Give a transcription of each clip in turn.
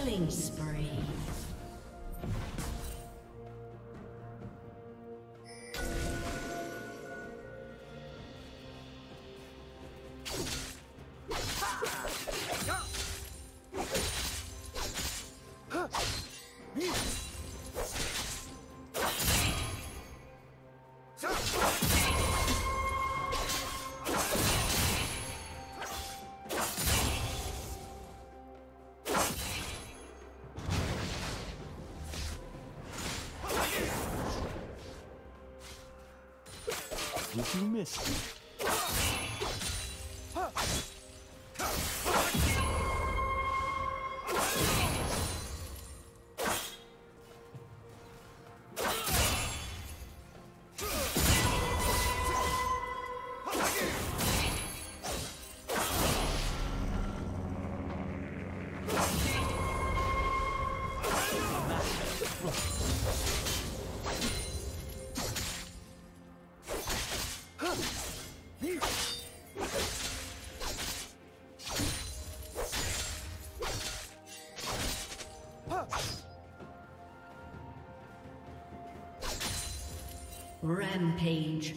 Killing spree. Did you miss me? Rampage.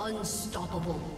Unstoppable.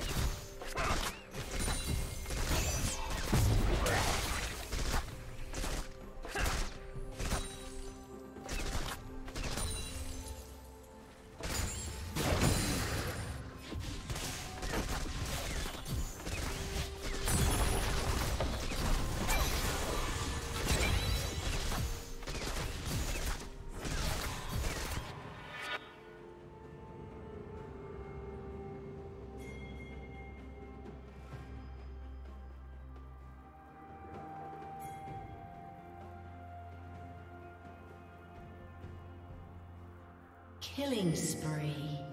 Killing spree.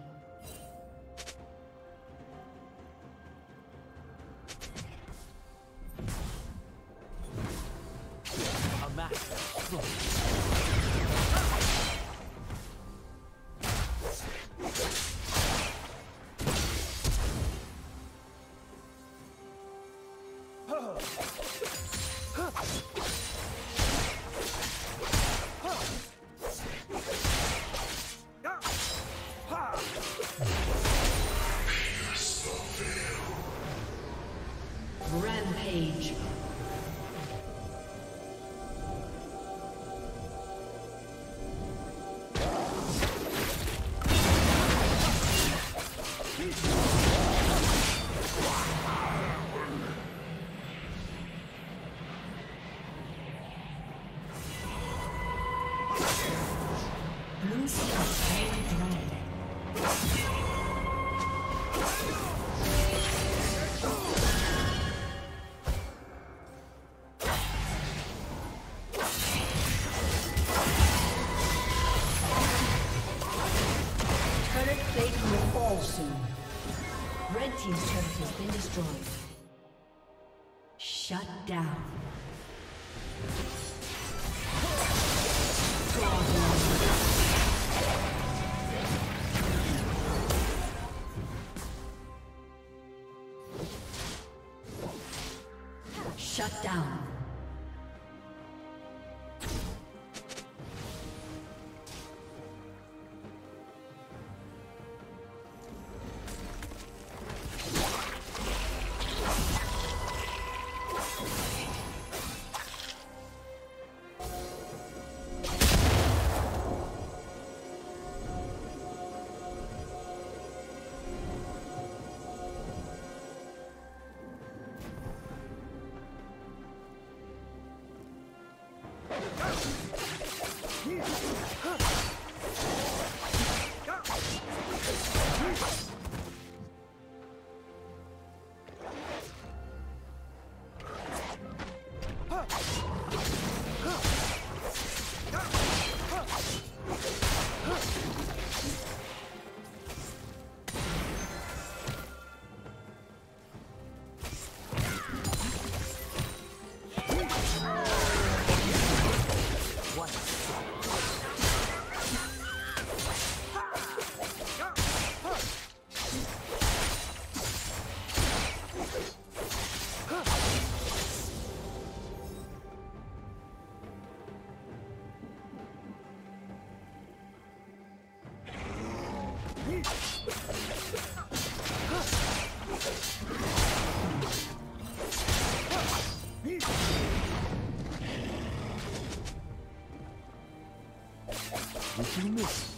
Shut down. filmou.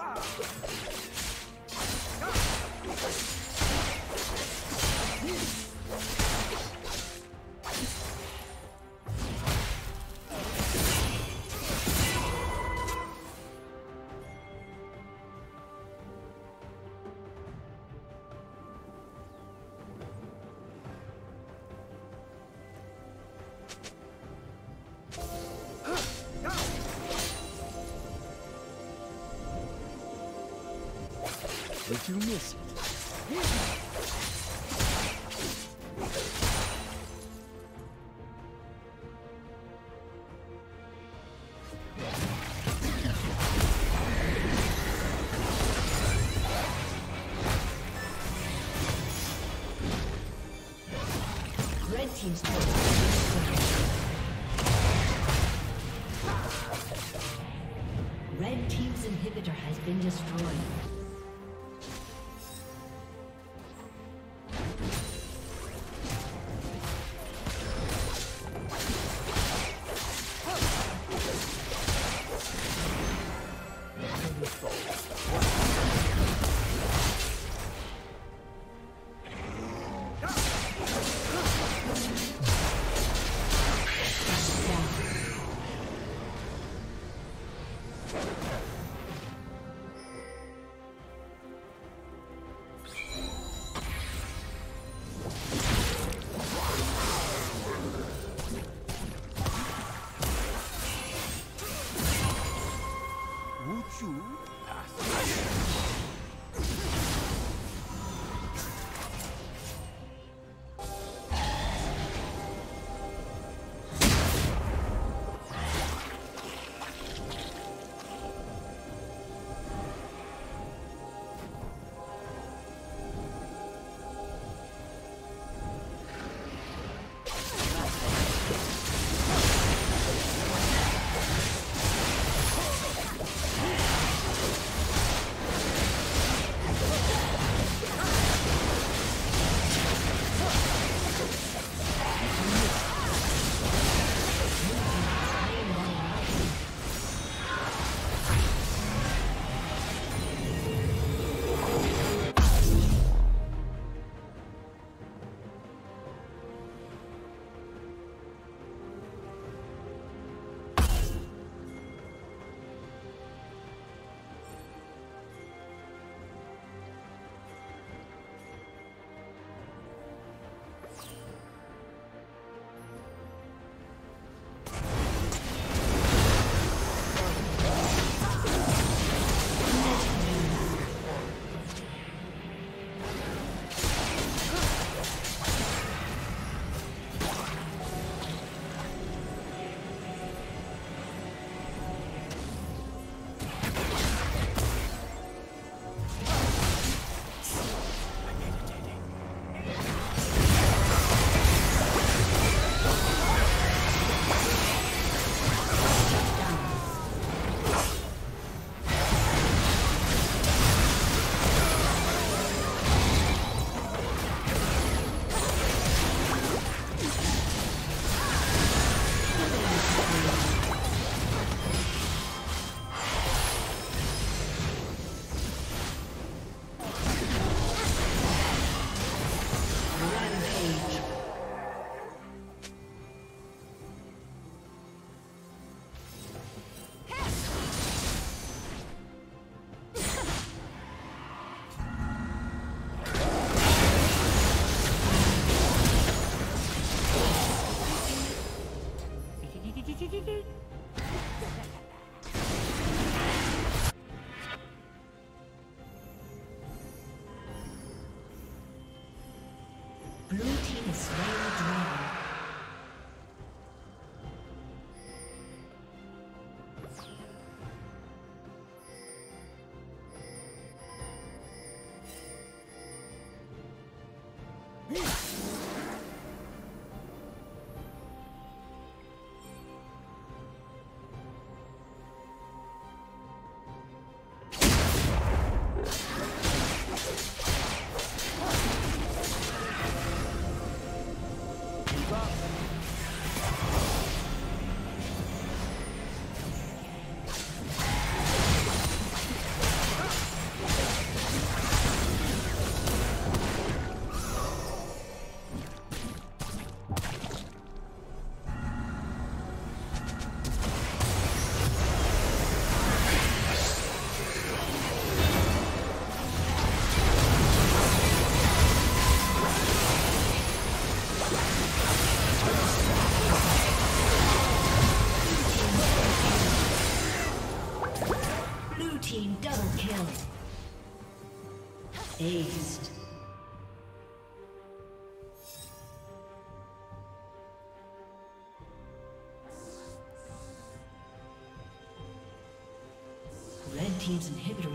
Did you miss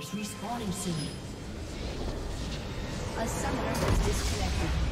Team's respawning soon. A summoner has disconnected.